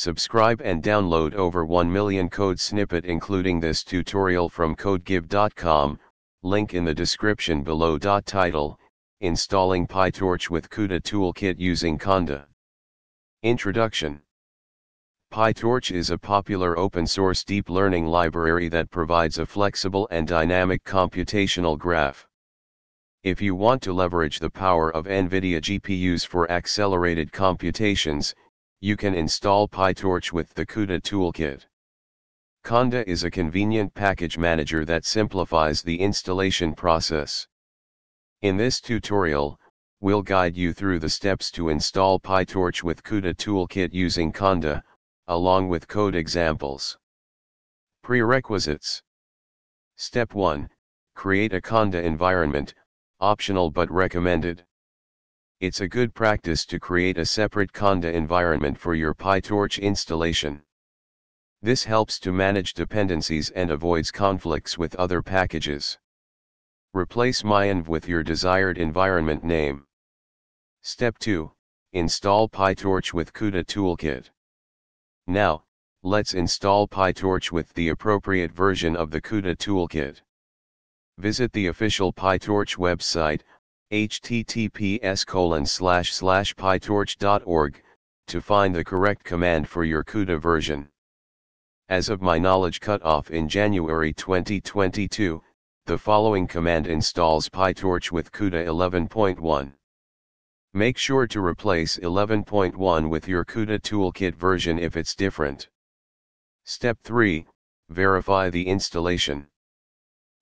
Subscribe and download over 1 million code snippet including this tutorial from codegive.com, link in the description below. Title, Installing PyTorch with CUDA Toolkit using Conda. Introduction PyTorch is a popular open-source deep learning library that provides a flexible and dynamic computational graph. If you want to leverage the power of NVIDIA GPUs for accelerated computations, you can install PyTorch with the CUDA toolkit. Conda is a convenient package manager that simplifies the installation process. In this tutorial, we'll guide you through the steps to install PyTorch with CUDA toolkit using Conda, along with code examples. Prerequisites Step 1 Create a Conda environment, optional but recommended. It's a good practice to create a separate Conda environment for your PyTorch installation. This helps to manage dependencies and avoids conflicts with other packages. Replace myenv with your desired environment name. Step 2, install PyTorch with CUDA toolkit. Now, let's install PyTorch with the appropriate version of the CUDA toolkit. Visit the official PyTorch website, https colon slash slash pytorch.org, to find the correct command for your CUDA version. As of my knowledge cutoff in January 2022, the following command installs PyTorch with CUDA 11.1. Make sure to replace 11.1 with your CUDA toolkit version if it's different. Step 3, verify the installation.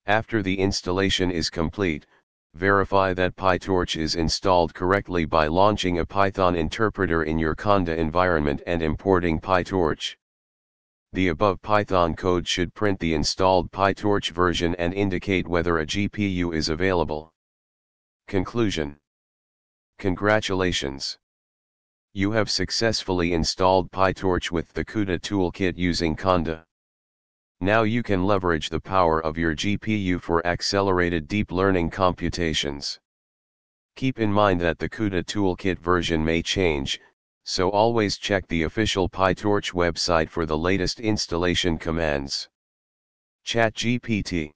After the installation is complete, verify that PyTorch is installed correctly by launching a Python interpreter in your Conda environment and importing PyTorch. The above Python code should print the installed PyTorch version and indicate whether a GPU is available. Conclusion Congratulations! You have successfully installed PyTorch with the CUDA toolkit using Conda. Now you can leverage the power of your GPU for accelerated deep learning computations. Keep in mind that the CUDA toolkit version may change, so always check the official PyTorch website for the latest installation commands. ChatGPT